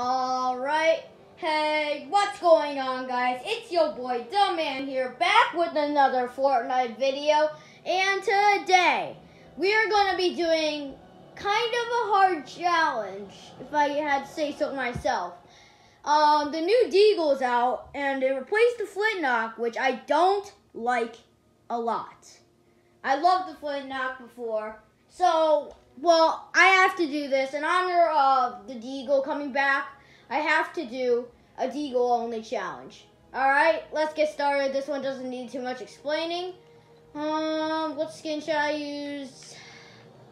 All right. Hey, what's going on, guys? It's your boy, Da-Man here, back with another Fortnite video. And today, we are going to be doing kind of a hard challenge, if I had to say so myself. Um, the new Deagle's out, and it replaced the Flintlock, which I don't like a lot. I loved the Flintlock before, so well, I have to do this in honor of the Deagle coming back. I have to do a Deagle only challenge. All right, let's get started. This one doesn't need too much explaining. Um, what skin should I use?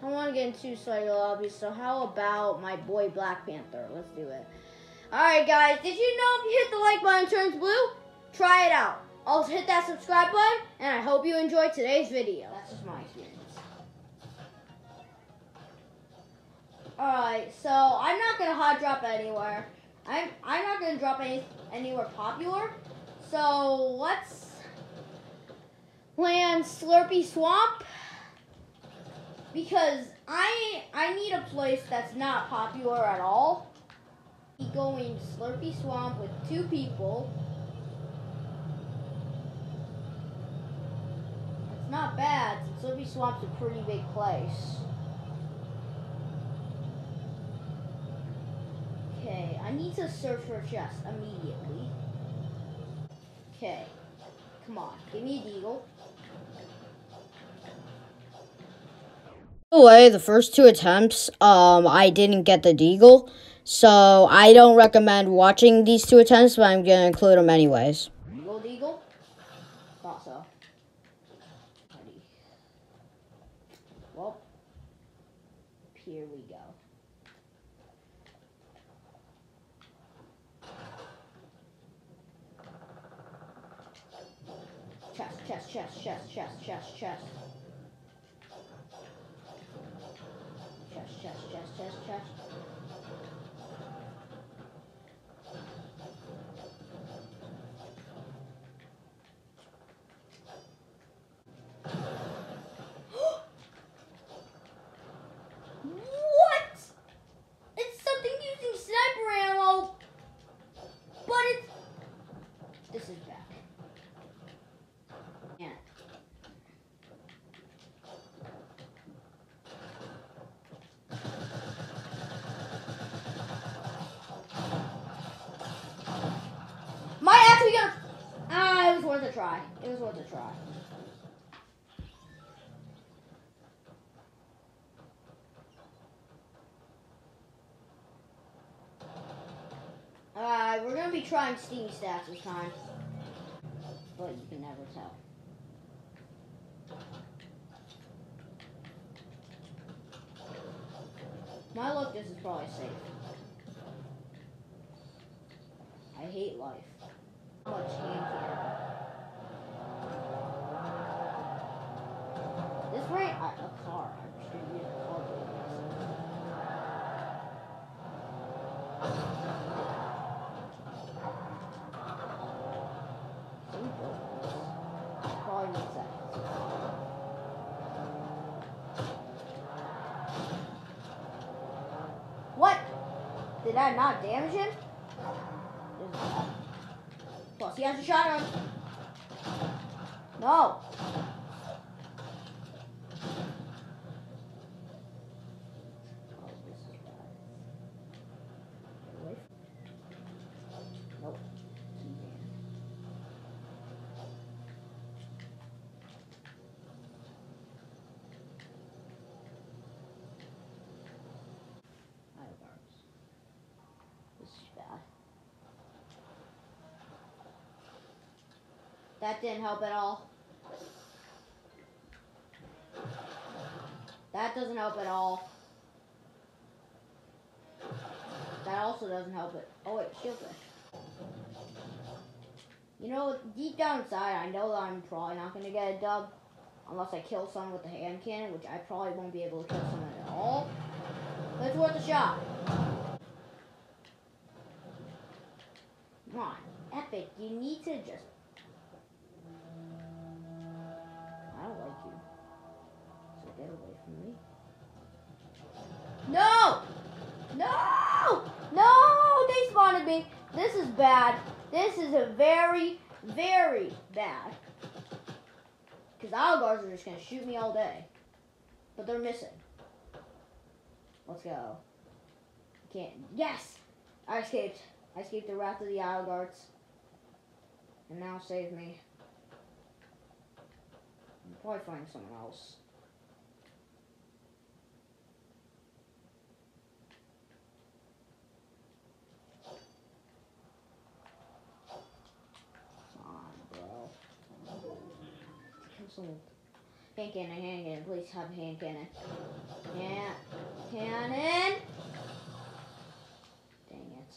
I want to get into slightly obvious, so how about my boy Black Panther? Let's do it. All right, guys, did you know if you hit the like button turns blue? Try it out. Also hit that subscribe button, and I hope you enjoyed today's video. That's just my experience. Alright, so I'm not gonna hot drop anywhere. I'm I'm not gonna drop any anywhere popular. So let's land Slurpy Swamp because I I need a place that's not popular at all. Going Slurpy Swamp with two people. It's not bad. Slurpy Swamp's a pretty big place. Okay, I need to search for a chest immediately. Okay, come on, give me a deagle. By the way, the first two attempts, um, I didn't get the deagle, so I don't recommend watching these two attempts, but I'm gonna include them anyways. Deagle, deagle. Thought so. Well, here we go. Chest, chest, chest, chest, chest, chest, chest. Chest, chest, chest, chest, chest. What? It's something using sniper ammo, but it's. This is back. Yeah. Might actually gonna. Ah, it was worth a try. It was try. Alright, we're gonna be trying Steamy Stacks this time. But you can never tell. My luck, this is probably safe. I hate life. Did I not damage him? Plus, he has a shotgun. No. Oh, this is bad. Get away from- Nope. Too bad. Idle guards. This is bad. That didn't help at all. That doesn't help at all. That also doesn't help it. Oh wait, shieldfish. You know, deep down inside, I know that I'm probably not gonna get a dub unless I kill someone with the hand cannon, which I probably won't be able to kill someone at all. But it's worth a shot. Come on, Epic, you need to just. Like you. So get away from me. No! No! No! They spotted me. This is bad. This is a very, very bad. Because our guards are just going to shoot me all day. But they're missing. Let's go. Can't. Yes! I escaped. I escaped the wrath of the Algards. And now save me. I'll probably find someone else. Hand cannon, hand cannon. Please have hand cannon. Yeah. Cannon. Dang it.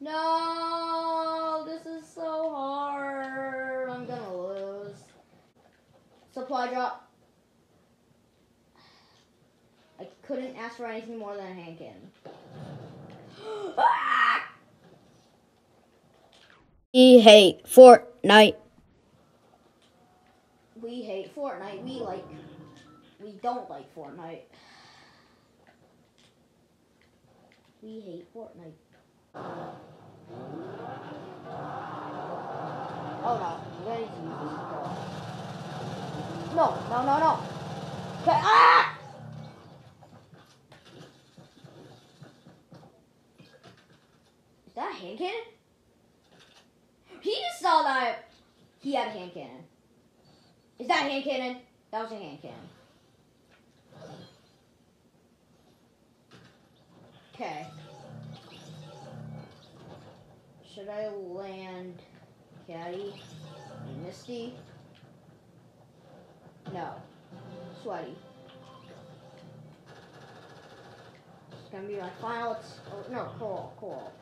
No, this is so hard. I'm gonna lose. Drop. I couldn't ask for anything more than a hand cannon. We hate Fortnite. We hate Fortnite. We like. We don't like Fortnite. We hate Fortnite. Oh no, No, no, no, no. Okay, ah! Is that a hand cannon? He just saw that he had a hand cannon. Is that a hand cannon? That was a hand cannon. Okay. Should I land Catty and Misty? No. Sweaty. It's gonna be my final. Oh, no, Coral. Coral.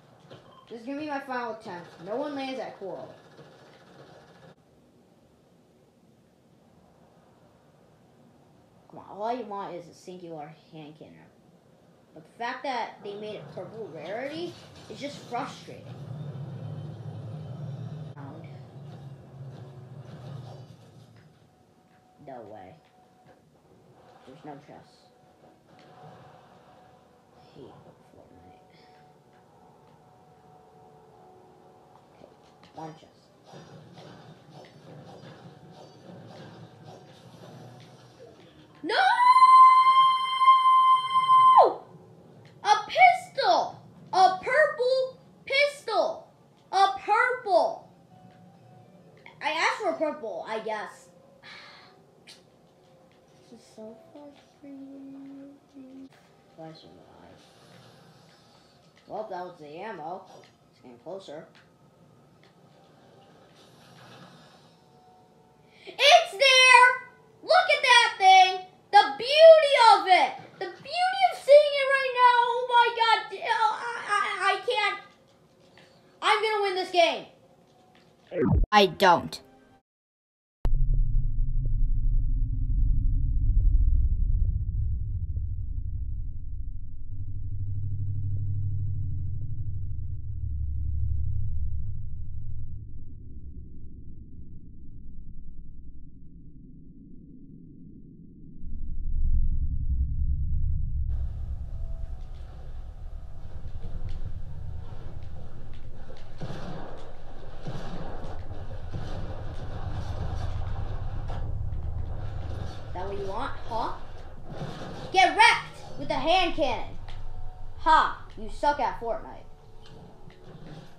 This is gonna be my final attempt. No one lands at Coral. Come on, all you want is a singular hand cannon. But the fact that they made it purple rarity is just frustrating. Round. No way. There's no chest. Hate Fortnite. Okay, one chest. No! A pistol! A purple pistol! A purple! I asked for purple, I guess. So frustrating. I survive. Well, that was the ammo. It's getting closer. It's there! Look at that thing! The beauty of it! The beauty of seeing it right now! Oh my god! Oh, I, I, I can't. I'm gonna win this game. I don't. You want? Huh? Get wrecked with the hand cannon. Ha! You suck at Fortnite.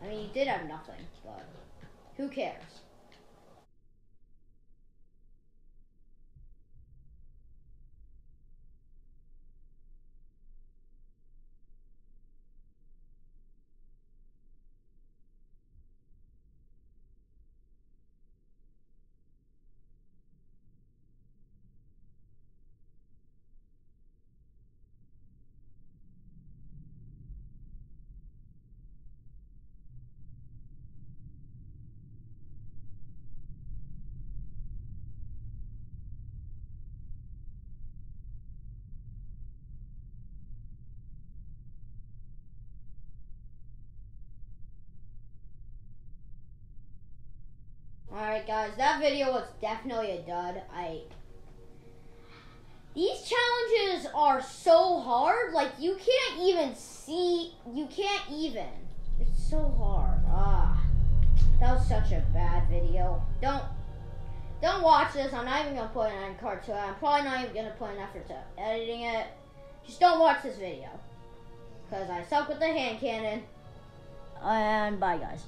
I mean, you did have nothing, but who cares? Alright guys, that video was definitely a dud. I These challenges are so hard, like you can't even see, you can't even. It's so hard. Ah, that was such a bad video. Don't, don't watch this. I'm not even gonna put an end card to it. I'm probably not even gonna put an effort to editing it. Just don't watch this video, cause I suck with the hand cannon. And bye, guys.